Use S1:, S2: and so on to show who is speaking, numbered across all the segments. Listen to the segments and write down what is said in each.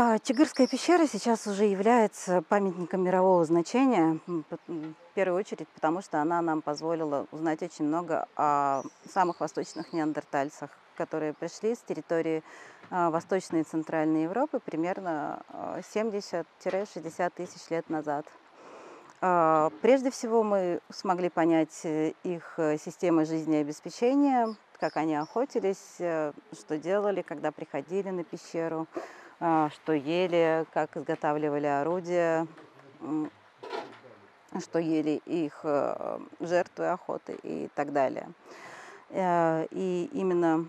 S1: А, Чигырская пещера сейчас уже является памятником мирового значения, в первую очередь потому, что она нам позволила узнать очень много о самых восточных неандертальцах, которые пришли с территории а, Восточной и Центральной Европы примерно 70-60 а, тысяч лет назад. Прежде всего мы смогли понять э, их э, системы жизнеобеспечения, как они охотились, э, что делали, когда приходили на пещеру, а, что ели, как изготавливали орудия, что ели их э, жертвы охоты и так далее. Э, и именно,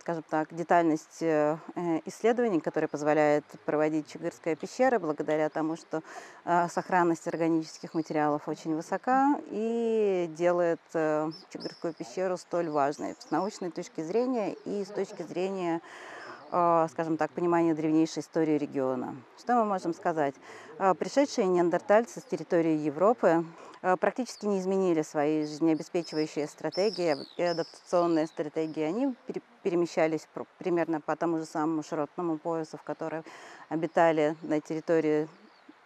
S1: скажем так, детальность э, исследований, которая позволяет проводить Чугырская пещера, благодаря тому, что сохранность органических материалов очень высока и делает Чугырскую пещеру столь важной с научной точки зрения и с точки зрения а, скажем так, понимание древнейшей истории региона. Что мы можем сказать? А, пришедшие неандертальцы с территории Европы а, практически не изменили свои жизнеобеспечивающие стратегии и адаптационные стратегии. Они перемещались примерно по тому же самому широтному поясу, в котором обитали на территории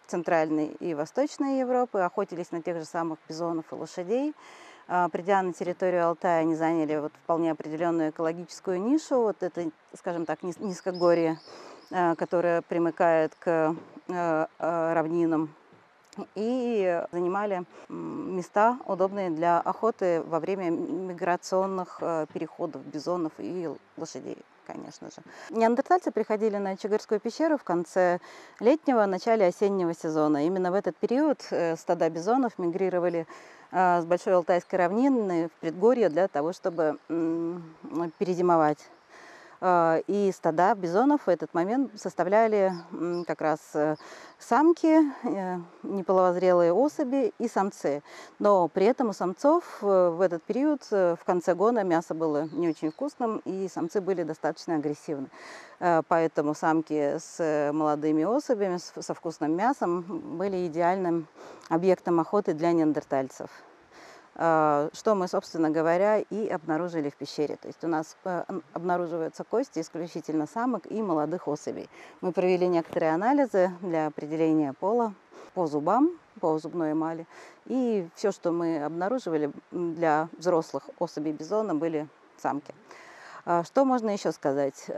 S1: Центральной и Восточной Европы, охотились на тех же самых бизонов и лошадей. А, придя на территорию Алтая, они заняли вот вполне определенную экологическую нишу. Вот это, скажем так, низкогорье, а, которое примыкает к а, равнинам и занимали места, удобные для охоты во время миграционных переходов бизонов и лошадей конечно же. Неандертальцы приходили на Чигырскую пещеру в конце летнего, начале осеннего сезона. Именно в этот период э, стада бизонов мигрировали э, с Большой Алтайской равнины в предгорье для того, чтобы перезимовать. Э, и стада бизонов в этот момент составляли как раз э, самки, э, неполовозрелые особи и самцы. Но при этом у самцов в этот период, в конце года, мясо было не очень вкусным, и самцы были достаточно агрессивны. Поэтому самки с молодыми особями, со вкусным мясом, были идеальным объектом охоты для неандертальцев. А, что мы, собственно говоря, и обнаружили в пещере. То есть у нас э, обнаруживаются кости исключительно самок и молодых особей. Мы провели некоторые анализы для определения пола по зубам, по зубной эмали. И все, что мы обнаруживали для взрослых особей бизона, были самки. А, что можно еще сказать?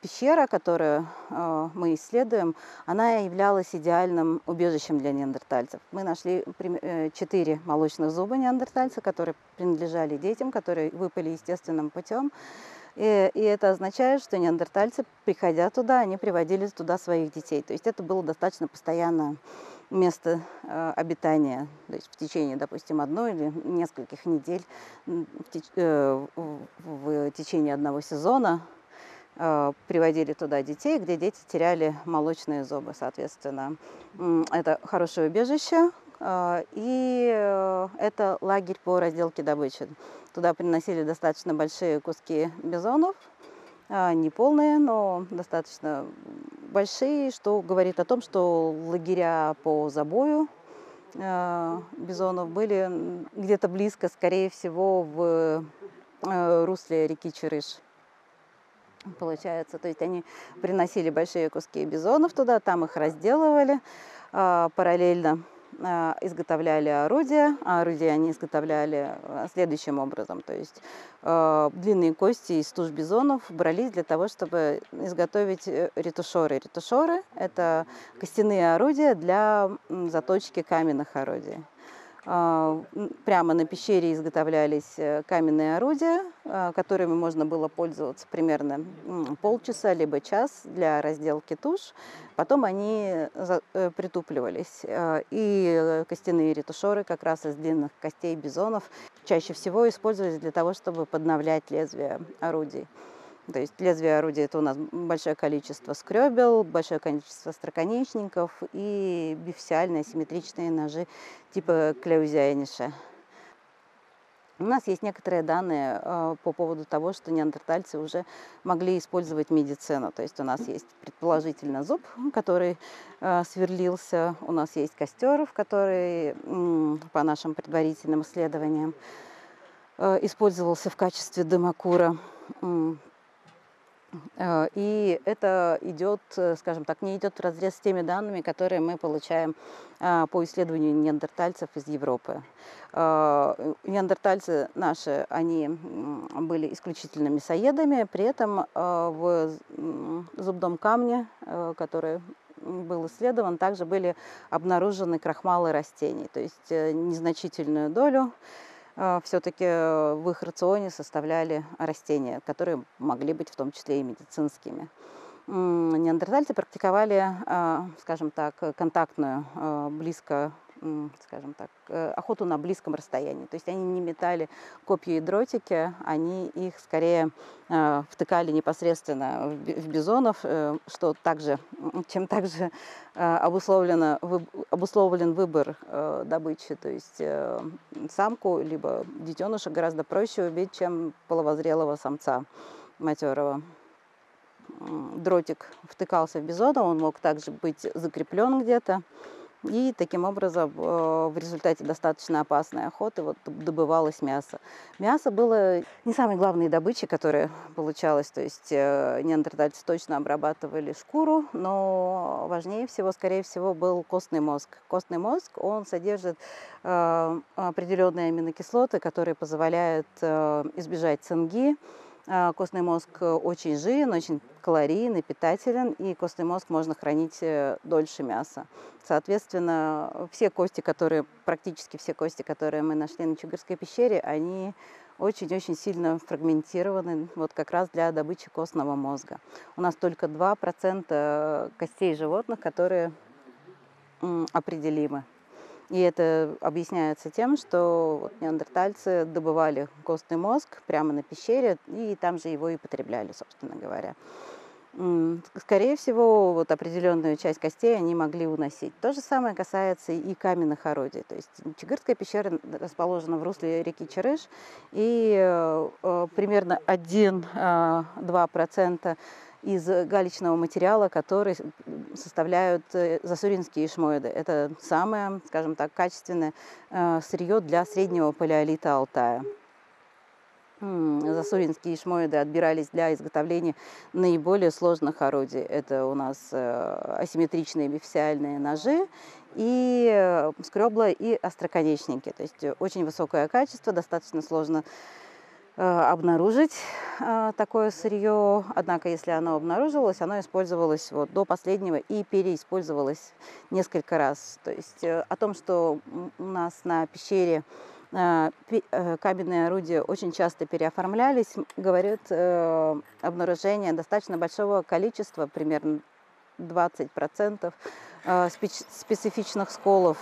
S1: Пещера, которую э, мы исследуем, она являлась идеальным убежищем для неандертальцев. Мы нашли э, четыре молочных зуба неандертальца, которые принадлежали детям, которые выпали естественным путем. И, и это означает, что неандертальцы, приходя туда, они приводили туда своих детей. То есть это было достаточно постоянное место э, обитания, то есть в течение, допустим, одной или нескольких недель, в, теч, э, в, в течение одного сезона приводили туда детей, где дети теряли молочные зубы, соответственно. Это хорошее убежище, э, и э, это лагерь по разделке добычи. Туда приносили достаточно большие куски бизонов, не полные, но достаточно большие, что говорит о том, что лагеря по забою бизонов были где-то близко, скорее всего, в русле реки Черыш получается. То есть они приносили большие куски бизонов туда, там их разделывали, а, параллельно а, изготовляли орудия, а орудия они изготовляли следующим образом. То есть длинные кости из туш бизонов брались для того, чтобы изготовить э, ретушоры. Ретушоры – это костяные орудия для заточки каменных орудий. А, прямо на пещере изготовлялись э, каменные орудия, а, которыми можно было пользоваться примерно полчаса либо час для разделки туш. Потом они э, притупливались. А, и костяные ретушеры как раз из длинных костей бизонов чаще всего использовались для того, чтобы подновлять лезвие орудий. То есть лезвие орудия это у нас большое количество скребел, большое количество строконечников и бифсиальные симметричные ножи типа клеузяйниша. У нас есть некоторые данные э, по поводу того, что неандертальцы уже могли использовать медицину. То есть у нас есть предположительно зуб, который э, сверлился, у нас есть костер, в который, по нашим предварительным исследованиям, э, использовался в качестве дымокура. Э, и это идет, э, скажем так, не идет в разрез с теми данными, которые мы получаем э, по исследованию неандертальцев из Европы. Неандертальцы наши, они были исключительно мясоедами, при этом в зубном камне, который был исследован, также были обнаружены крахмалы растений, то есть незначительную долю а, все-таки э, в их рационе составляли растения, которые могли быть в том числе и медицинскими. Неандертальцы практиковали, а, скажем так, контактную, а, близко скажем так, э, охоту на близком расстоянии. То есть они не метали копья и дротики, они их скорее э, втыкали непосредственно в бизонов, э, что также, чем также обусловлено, обусловлен выбор добычи. То есть самку либо детеныша гораздо проще убить, чем половозрелого самца матерого дротик втыкался в бизона, он мог также быть закреплен где-то. И таким образом э, в результате достаточно опасной охоты вот добывалось мясо. Мясо было не самой главной добычей, которая получалась. То есть э, неандертальцы точно обрабатывали шкуру, но важнее всего, скорее всего, был костный мозг. Костный мозг, он содержит э, определенные аминокислоты, которые позволяют избежать цинги, костный мозг э, очень жирен, очень калорийный, питателен, и костный мозг можно хранить э, дольше мяса. Соответственно, все кости, которые, практически все кости, которые мы нашли на Чугырской пещере, они очень-очень сильно фрагментированы вот как раз для добычи костного мозга. У нас только 2% костей животных, которые определимы. И это объясняется тем, что неандертальцы добывали костный мозг прямо на пещере, и там же его и потребляли, собственно говоря. Скорее всего, вот определенную часть костей они могли уносить. То же самое касается и каменных орудий. То есть Чигырская пещера расположена в русле реки Чарыш, и э, э примерно 1-2% э, из галечного материала, который составляют э, засуринские ишмоиды. Это самое, скажем так, качественное э, сырье для среднего палеолита Алтая. Засуринские ишмоиды отбирались для изготовления наиболее сложных орудий. Это у нас э, асимметричные бифсиальные ножи и скребла и остроконечники. То есть очень высокое качество, достаточно сложно Э, обнаружить э, такое сырье. Однако, если оно обнаружилось, оно использовалось вот до последнего и переиспользовалось несколько раз. То есть э, о том, что у нас на пещере каменные орудия очень часто переоформлялись, говорит обнаружение достаточно большого количества, примерно 20% специфичных сколов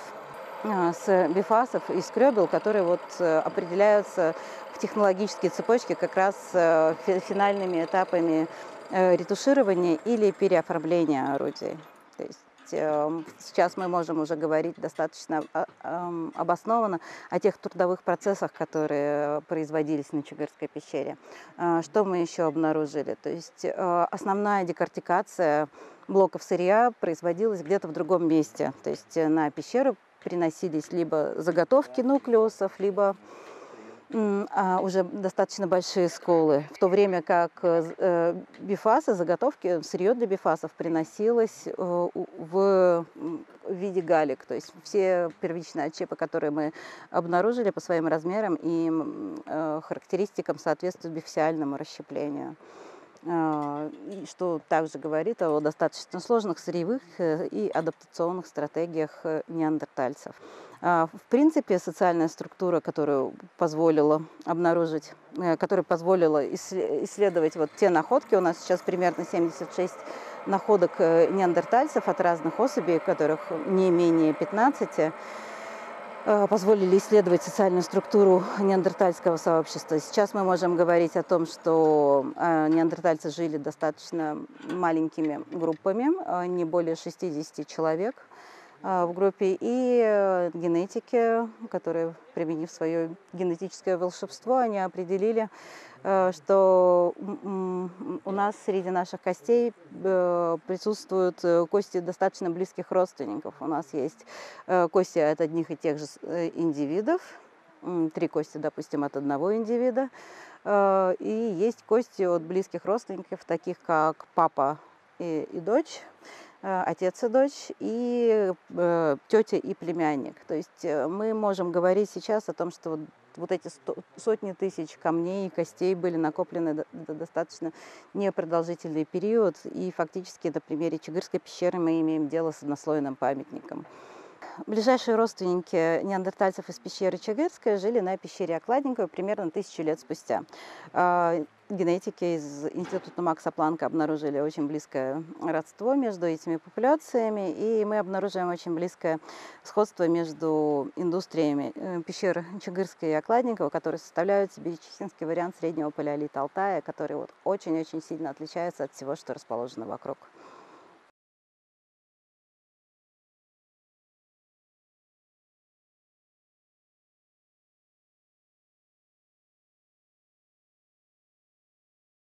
S1: с бифасов и скребел, которые вот определяются технологические цепочки как раз э, финальными этапами э, ретуширования или переоформления орудий. То есть эм, сейчас мы можем уже говорить достаточно а, обоснованно о тех трудовых процессах, которые производились на Чугырской пещере. Э, что мы еще обнаружили? То есть основная декортикация блоков сырья производилась где-то в другом месте. То есть на пещеру приносились либо заготовки нуклеусов, либо а, уже достаточно большие сколы, в то время как э, бифасы, заготовки, сырье для бифасов приносилось э, в виде галек. То есть все первичные отчепы, которые мы обнаружили по своим размерам и э, характеристикам соответствуют бифсиальному расщеплению что также говорит о достаточно сложных сырьевых и адаптационных стратегиях неандертальцев. А, в принципе, социальная структура, которая позволила обнаружить, э, которая позволила исследовать вот те находки, у нас сейчас примерно 76 находок э, неандертальцев от разных особей, которых не менее 15, э, позволили исследовать социальную структуру неандертальского сообщества. Сейчас мы можем говорить о том, что неандертальцы жили достаточно маленькими группами, не более 60 человек – в группе, и э, генетики, которые, применив свое генетическое волшебство, они определили, э, что у нас среди наших костей э, присутствуют кости достаточно близких родственников. У нас есть кости от одних и тех же индивидов, три кости, допустим, от одного индивида, И есть кости от близких родственников, таких как папа и, и дочь, отец и дочь, и тетя и племянник. То есть мы можем говорить сейчас о том, что вот эти сотни тысяч камней и костей были накоплены достаточно непродолжительный период. И фактически на примере Чигырской пещеры мы имеем дело с однослойным памятником. Ближайшие родственники неандертальцев из пещеры Чагырская жили на пещере Окладникова примерно тысячу лет спустя. Генетики из Института Макса Планка обнаружили очень близкое родство между этими популяциями, и мы обнаруживаем очень близкое сходство между индустриями э, пещер Чагырской и Окладникова, которые составляют себе чехинский вариант среднего палеолита Алтая, который вот очень-очень сильно отличается от всего, что расположено вокруг.